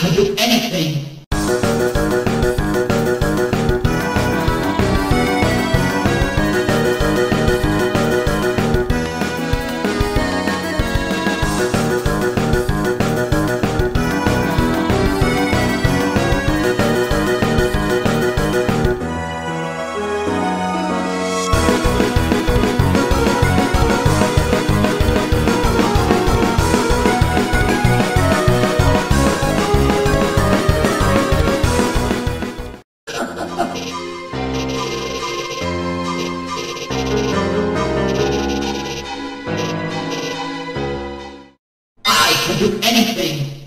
can do anything. Can do anything.